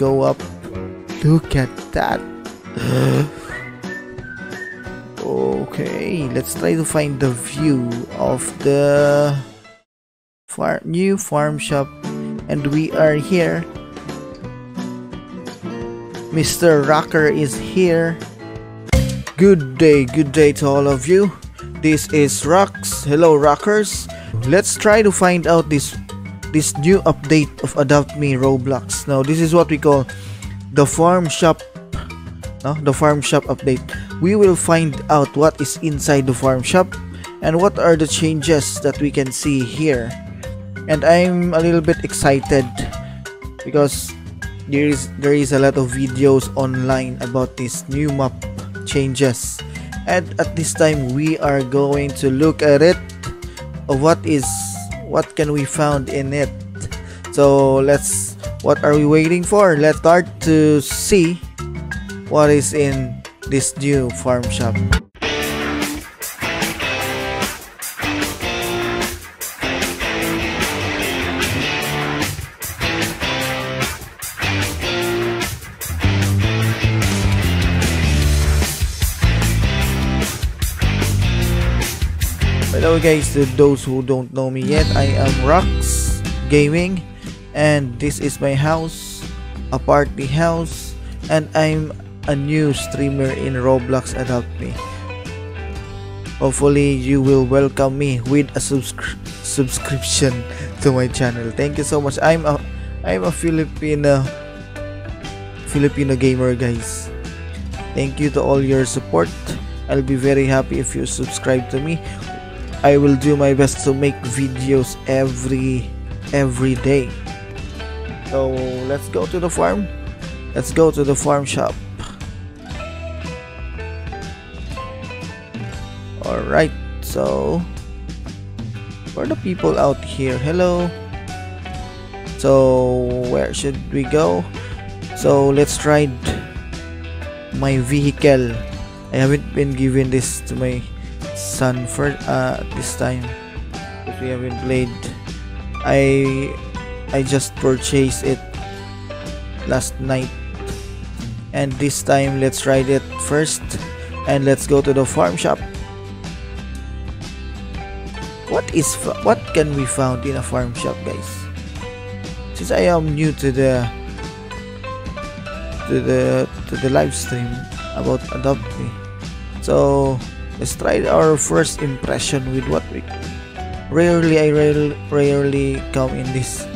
go up. Look at that. okay, let's try to find the view of the far new farm shop and we are here. Mr. Rocker is here. Good day, good day to all of you. This is Rocks. Hello Rockers. Let's try to find out this this new update of Adopt Me Roblox. Now this is what we call the farm shop no? the farm shop update. We will find out what is inside the farm shop and what are the changes that we can see here. And I'm a little bit excited because there is there is a lot of videos online about this new map changes. And at this time we are going to look at it what is what can we found in it. So let's what are we waiting for? Let's start to see what is in this new farm shop. Hello guys, to those who don't know me yet, I am Rocks Gaming and this is my house, a party house and I'm a new streamer in Roblox Adopt Me. Hopefully you will welcome me with a subscri subscription to my channel. Thank you so much. I'm a I'm a Filipino Filipino gamer guys. Thank you to all your support. I'll be very happy if you subscribe to me. I will do my best to make videos every every day. So let's go to the farm. Let's go to the farm shop. Alright, so for the people out here, hello. So where should we go? So let's ride my vehicle. I haven't been given this to my son for uh, this time. Because we haven't played I I just purchased it last night. And this time let's ride it first. And let's go to the farm shop. What is what can we found in a farm shop guys? Since I am new to the to the to the live stream about adopt me. So let's try our first impression with what we rarely I rarely, rarely come in this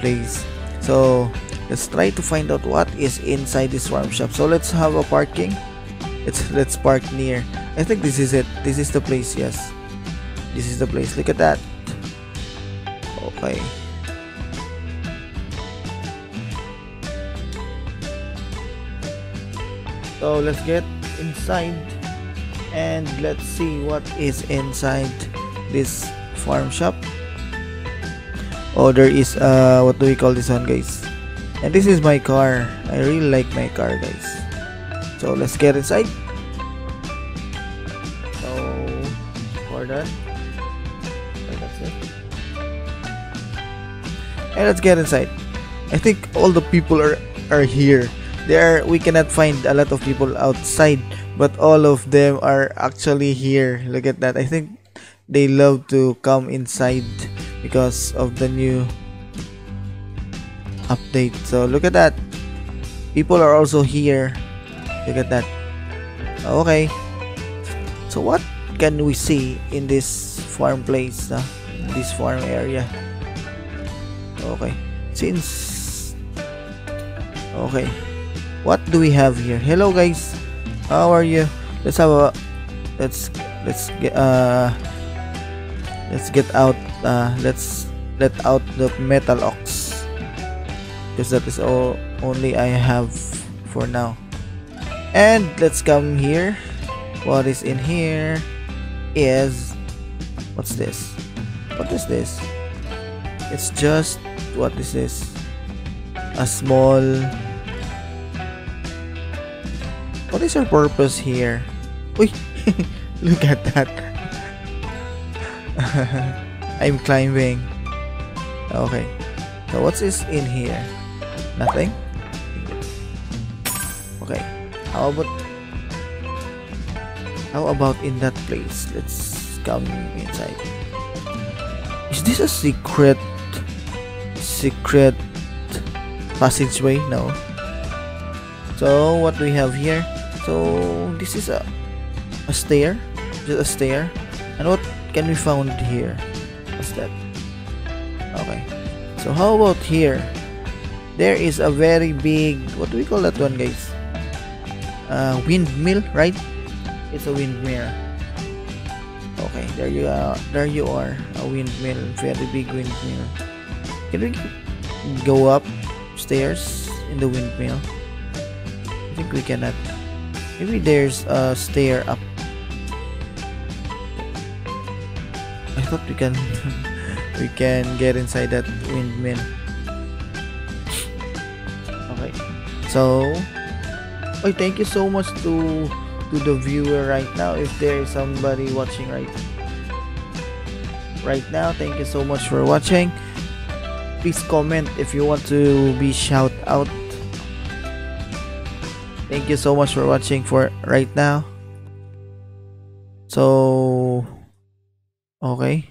place. So let's try to find out what is inside this farm shop. So let's have a parking. Let's let's park near. I think this is it. This is the place yes. This is the place. Look at that. Okay. So let's get inside and let's see what is inside this farm shop. Oh there is uh what do we call this one guys? And this is my car. I really like my car guys. So let's get inside. So that that's it. And let's get inside. I think all the people are are here. There we cannot find a lot of people outside but all of them are actually here. Look at that. I think they love to come inside because of the new update. So look at that. People are also here. Look at that. Okay. So what can we see in this farm place uh, this farm area? Okay. Since okay. What do we have here? Hello guys how are you? Let's have a let's let's get uh let's get out uh let's let out the metal ox. Because that is all only i have for now. And let's come here. What is in here is what's this? What is this? It's just what is. This a small what is your purpose here Uy, look at that I'm climbing okay so what's this in here nothing Okay. How about How about in that place? Let's come inside. Is this a secret secret passageway? No. So what do we have here? So this is a a stair, just a stair. And what can we found here? What's that? Okay. So how about here? There is a very big what do we call that one guys? Uh, windmill, right? It's a windmill. Okay, there you are. There you are. A windmill, very big windmill. Can we go up stairs in the windmill? I think we cannot. Maybe there's a stair up. I thought we can we can get inside that windmill. Okay. So, oh, thank you so much to to the viewer right now if there is somebody watching right right now thank you so much for watching please comment if you want to be shout out thank you so much for watching for right now so okay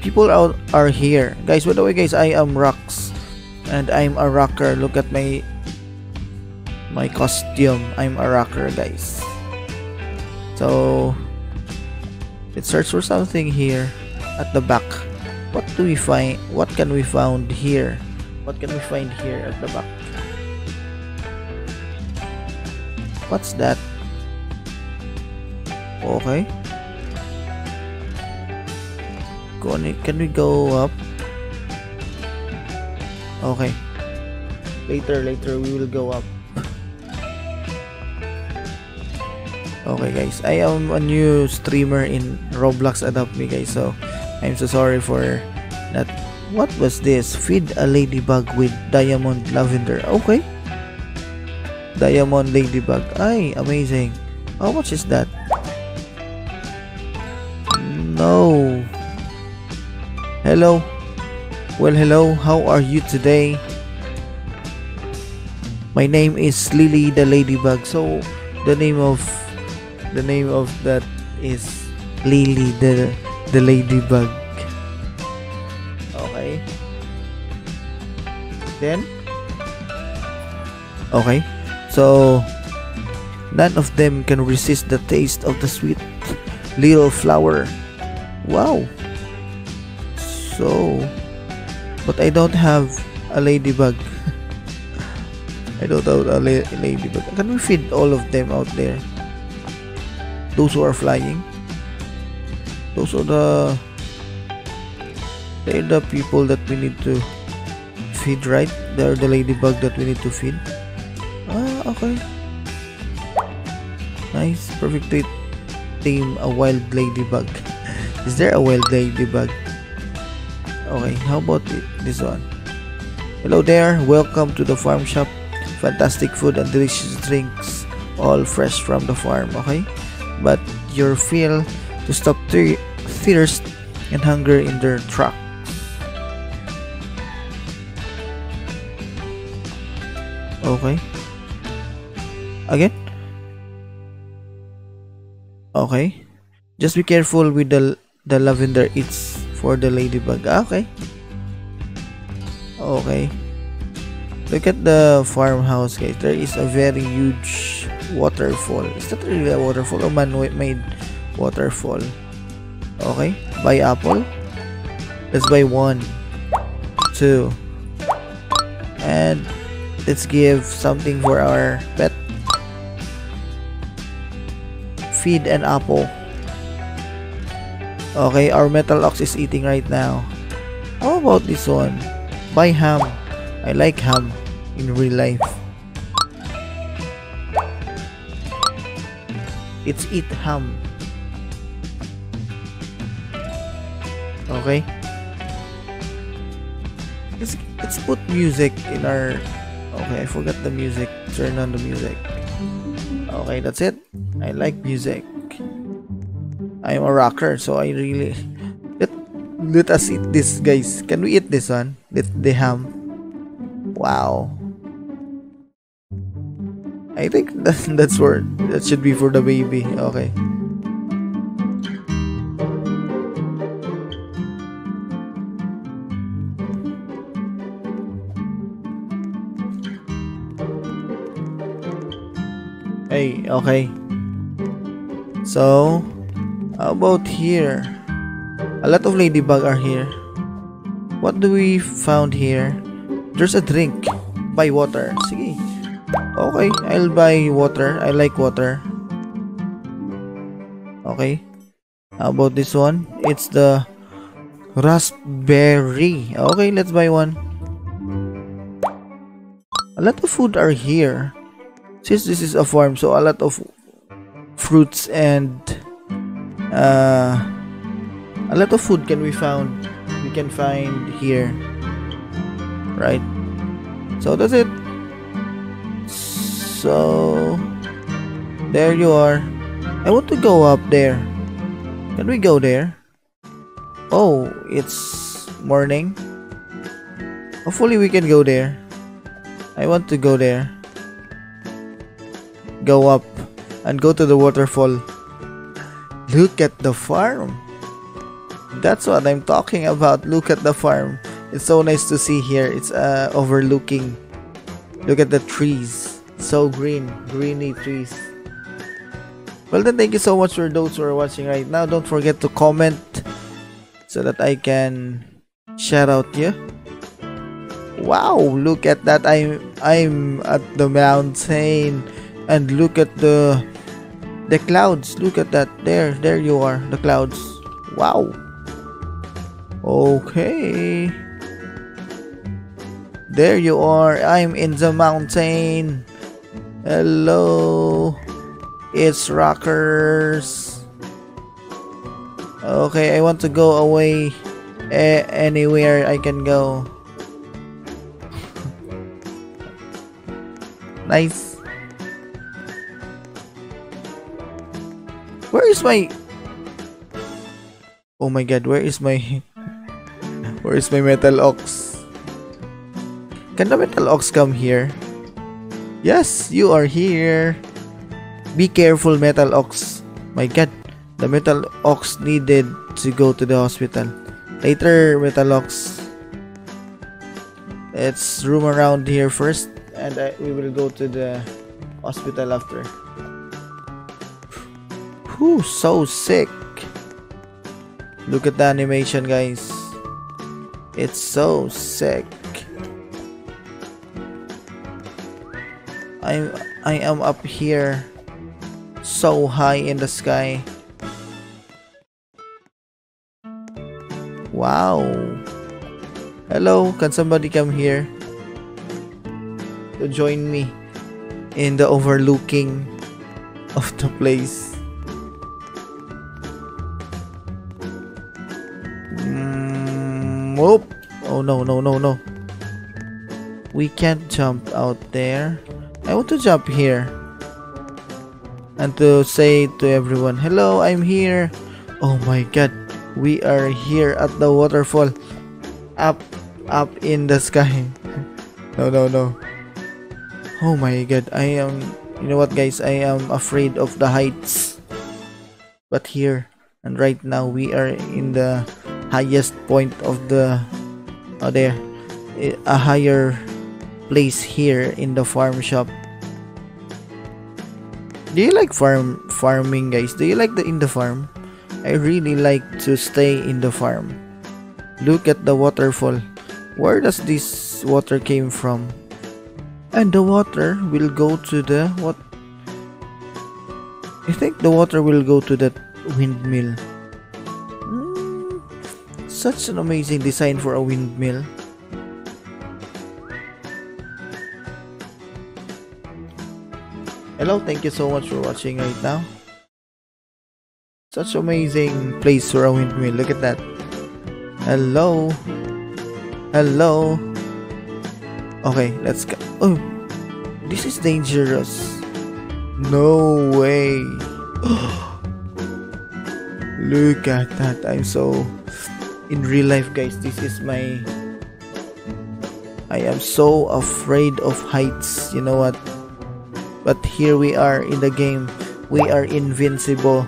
people out are here guys by the way guys i am rocks and i'm a rocker look at my my costume. I'm a rocker, guys. So, let's search for something here at the back. What do we find? What can we found here? What can we find here at the back? What's that? Okay. Can we go up? Okay. Later, later we will go up. Okay guys, I am a new streamer in Roblox Adopt Me guys, so I'm so sorry for that. What was this? Feed a ladybug with diamond lavender. Okay. Diamond ladybug. Ay, amazing. How much is that? No. Hello. Well, hello. How are you today? My name is Lily the Ladybug. So, the name of the name of that is Lily the the ladybug. Okay. Then Okay. So none of them can resist the taste of the sweet little flower. Wow. So but I don't have a ladybug. I don't have a la ladybug. Can we feed all of them out there? those who are flying those are the they're the people that we need to feed right they're the ladybug that we need to feed okay. Nice. Perfect tame a wild ladybug is there a wild ladybug okay. How about this one? Hello there. Welcome to the farm shop. Fantastic food and delicious drinks. All fresh from the farm. Okay? But your feel to stop thirst and hunger in their truck. Okay. Again? Okay. Just be careful with the the lavender it's for the ladybug. Ah, okay. Okay. Look at the farmhouse guys. There is a very huge waterfall. Is that really a waterfall or man-made waterfall? Okay, buy apple. Let's buy one, two, and let's give something for our pet. Feed an apple. Okay, our metal ox is eating right now. How about this one? Buy ham. I like ham in real life. It's eat ham. Okay. Let's, let's put music in our... Okay, I forgot the music. Turn on the music. Okay, that's it. I like music. I'm a rocker, so I really... Let, let us eat this, guys. Can we eat this one? Let the ham. Wow. I think that, that's for that should be for the baby. Okay. Okay. So, how about here? A lot of ladybug are here. What do we found here? There's a drink. Buy water. Sige. Okay, I'll buy water. I like water. Okay. How about this one? It's the raspberry. Okay, let's buy one. A lot of food are here. Since this is a farm, so a lot of fruits and uh, a lot of food can be found. We can find here, right? So that's it. So there you are. I want to go up there. Can we go there? Oh, it's morning. Hopefully we can go there. I want to go there go up and go to the waterfall. Look at the farm. That's what I'm talking about. Look at the farm. It's so nice to see here. It's uh, overlooking. Look at the trees. So green. Greeny trees. Well then, thank you so much for those who are watching right now. Don't forget to comment so that I can shout out you. Wow, look at that. I'm I'm at the mountain and look at the the clouds. Look at that. There there you are the clouds. Wow. Okay. There you are. I'm in the mountain. Hello. It's rockers. Okay i want to go away A anywhere i can go. Nice Where is my... Oh my god, where is my... where is my metal ox? Can the metal ox come here? Yes, you are here. Be careful, metal ox. My god, the metal ox needed to go to the hospital. Later, metal ox. Let's roam around here first and I, we will go to the hospital after. Whew, so sick. Look at the animation, guys. It's so sick. I'm I am up here so high in the sky. Wow. Hello, can somebody come here to join me in the overlooking of the place? Whoop! Oh no, no, no, no. We can't jump out there. I want to jump here. And to say to everyone, Hello, I'm here. Oh my god. We are here at the waterfall. Up, up in the sky. no, no, no. Oh my god. I am... You know what guys? I am afraid of the heights. But here, and right now, we are in the highest point of the oh there. A higher place here in the farm shop. Do you like farm farming guys? Do you like the in the farm? I really like to stay in the farm. Look at the waterfall. Where does this water came from? And the water will go to the what i think the water will go to that windmill such an amazing design for a windmill. Hello, thank you so much for watching right now. Such amazing place for a windmill. Look at that. Hello. Hello. Okay, let's go. Oh, this is dangerous. No way. Look at that. I'm so in real life guys this is my I am so afraid of heights you know what But here we are in the game. We are invincible.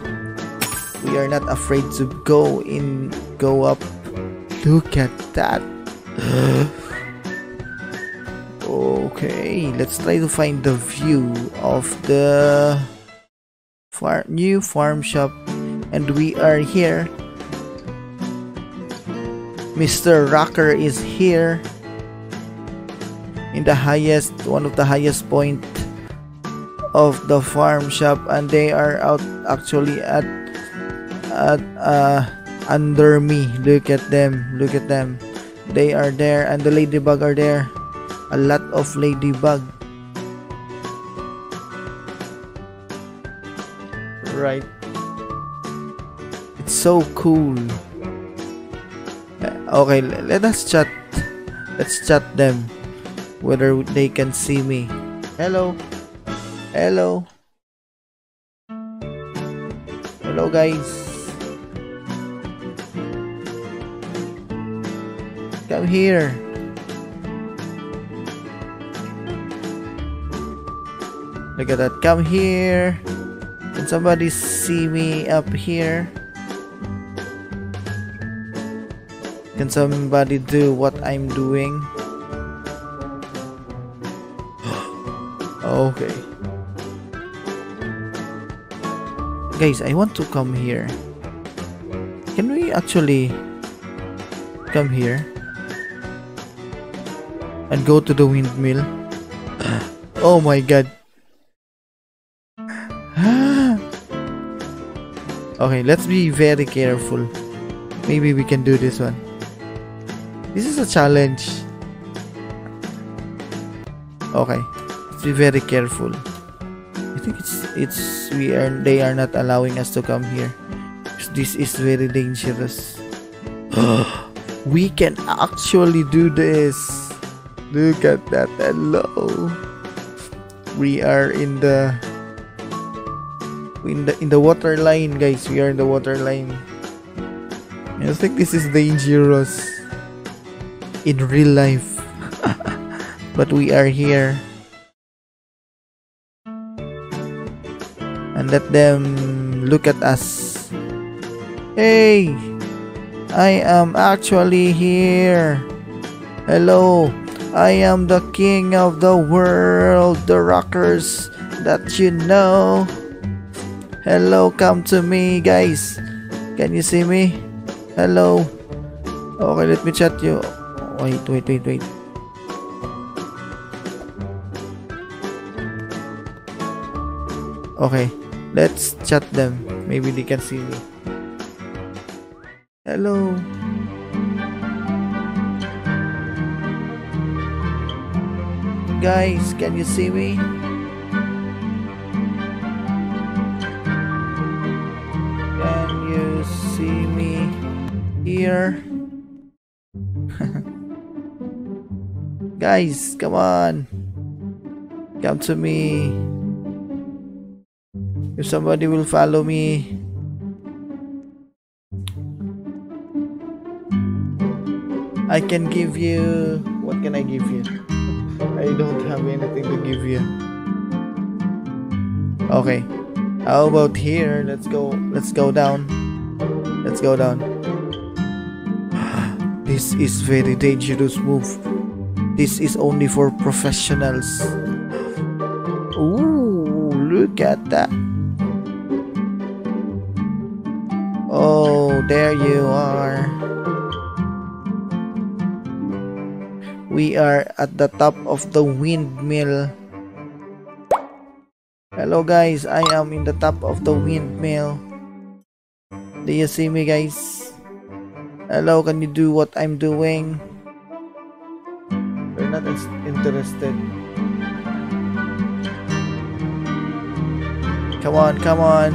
We are not afraid to go in, go up. Look at that. okay, let's try to find the view of the far new farm shop. And we are here. Mr. Rocker is here in the highest one of the highest point of the farm shop and they are out actually at at uh under me. Look at them look at them. They are there and the ladybug are there. A lot of ladybug. Right. It's so cool okay let us chat let's chat them whether they can see me. Hello. Hello. Hello guys. Come here. Look at that. Come here. Can somebody see me up here? Can somebody do what I'm doing? Okay. Guys, I want to come here. Can we actually come here? And go to the windmill? oh my god. okay, let's be very careful. Maybe we can do this one. This is a challenge. Okay be very careful. I think it's it's we are they are not allowing us to come here. This is very dangerous. we can actually do this. Look at that. Hello. We are in the in the in the water line, guys. We are in the water line. I think this is dangerous in real life. but we are here. and let them look at us. Hey, I am actually here. Hello, I am the king of the world, the rockers that you know. Hello, come to me, guys. Can you see me? Hello. Okay, let me chat you. Wait, wait, wait, wait. Okay. Let's chat them. Maybe they can see me. Hello. Guys, can you see me? Can you see me here? Guys, come on. Come to me. If somebody will follow me. I can give you... What can I give you? I don't have anything to give you. Okay. How about here? Let's go. Let's go down. Let's go down. This is very dangerous move. This is only for professionals. Ooh, look at that. Oh, there you are. We are at the top of the windmill. Hello guys, I am in the top of the windmill. Do you see me guys? Hello, can you do what I'm doing? Not interested. Come on, come on.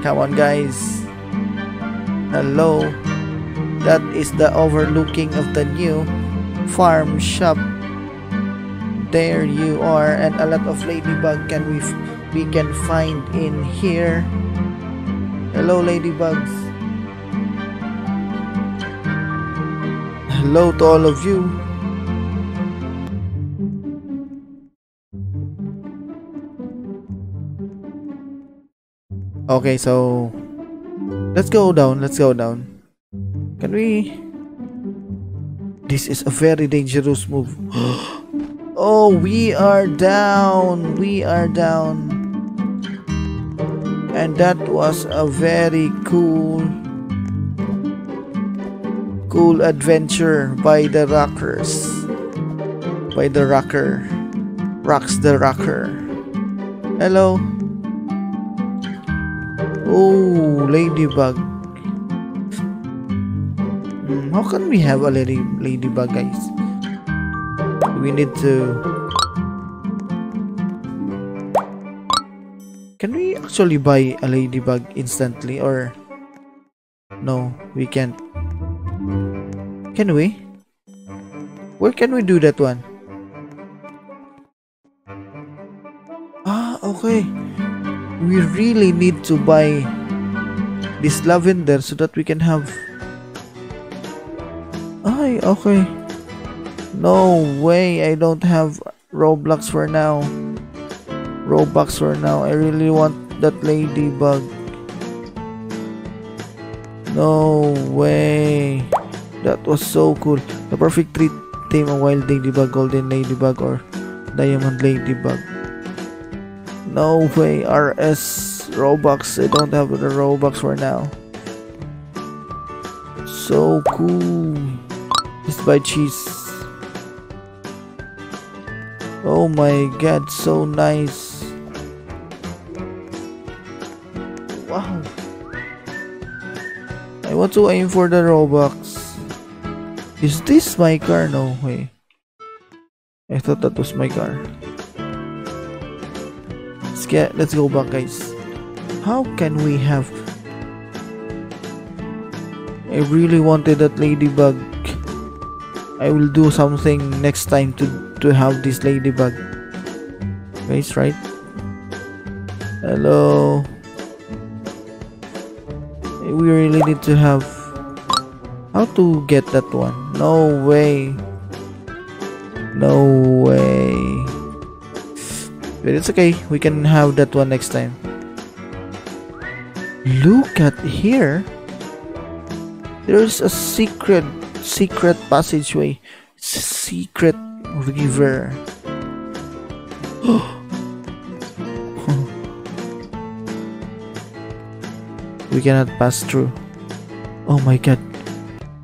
Come on guys. Hello. That is the overlooking of the new farm shop. There you are and a lot of ladybug can we we can find in here. Hello ladybugs. hello to all of you. Okay, so let's go down, let's go down. Can we? This is a very dangerous move. oh, we are down, we are down. And that was a very cool cool adventure by the rockers. By the rocker. Rocks the rocker. Hello? Oh ladybug. Hmm, how can we have a lady ladybug guys? We need to can we actually buy a ladybug instantly or no we can't can we? Where can we do that one? Ah, okay. We really need to buy this lavender so that we can have... Ay, okay. No way, I don't have Roblox for now. Robux for now. I really want that ladybug. No way. That was so cool. The perfect treat tame a wild ladybug, golden ladybug, or diamond ladybug. No way, RS Robux. I don't have the Robux for now. So cool. Just buy cheese. Oh my god, so nice. Wow. I want to aim for the Robux. Is this my car? No way. I thought that was my car. Let's get let's go back guys. How can we have I really wanted that ladybug. I will do something next time to to have this ladybug. Guys, right? Hello. We really need to have how to get that one? No way. No way. But it's okay. We can have that one next time. Look at here. There's a secret, secret passageway. Secret river. we cannot pass through. Oh my god.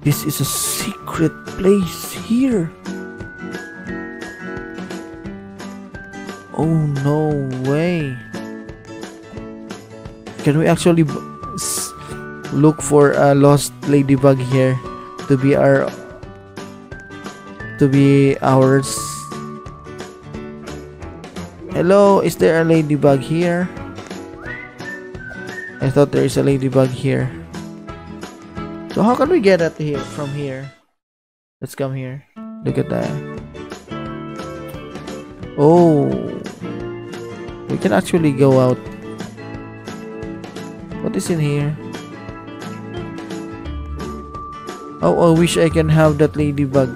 This is a secret place here. Oh no way. Can we actually look for a lost ladybug here to be our to be ours? Hello, is there a ladybug here? I thought there is a ladybug here. So how can we get at here from here? Let's come here. Look at that. Oh, we can actually go out. What is in here? Oh, I wish I can have that ladybug.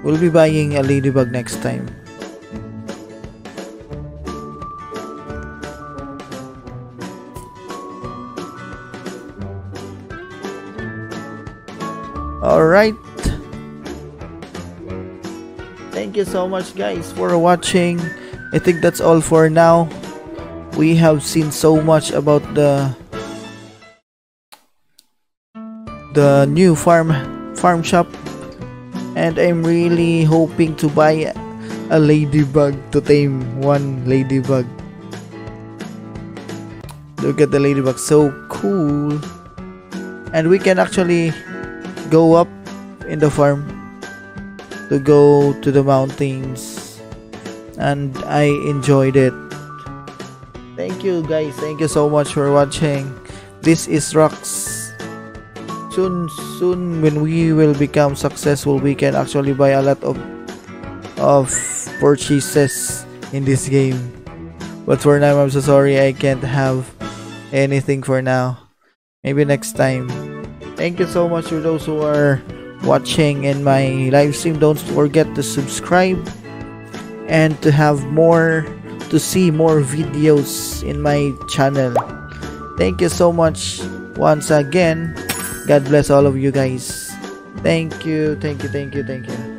We'll be buying a ladybug next time. Alright. Thank you so much guys for watching. I think that's all for now. We have seen so much about the the new farm farm shop and I'm really hoping to buy a ladybug to tame one ladybug. Look at the ladybug, so cool. And we can actually go up in the farm to go to the mountains and I enjoyed it. Thank you guys. Thank you so much for watching. This is Rocks. Soon soon when we will become successful we can actually buy a lot of of purchases in this game. But for now I'm so sorry I can't have anything for now. Maybe next time. Thank you so much for those who are watching in my live stream. Don't forget to subscribe and to have more to see more videos in my channel. Thank you so much once again. God bless all of you guys. Thank you, thank you, thank you, thank you.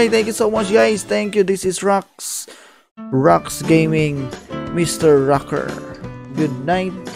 Okay, thank you so much guys. Thank you. This is Rocks. Rocks Gaming. Mr. Rocker. Good night.